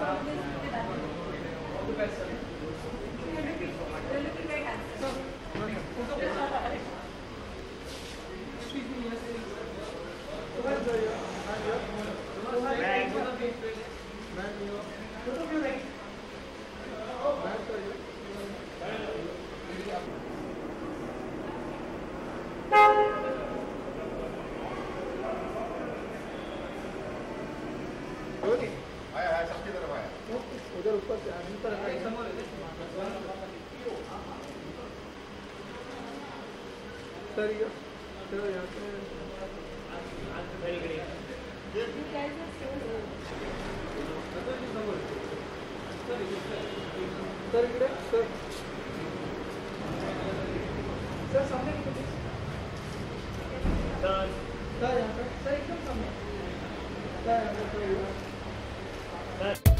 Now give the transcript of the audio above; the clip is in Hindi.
Good. उधर ऊपर से आदमी पर सर, ये चलो यहाँ सर इकडे सर। सर, सामने सर, यहाँ पर सर, एकदम सामने। सर, यहाँ पर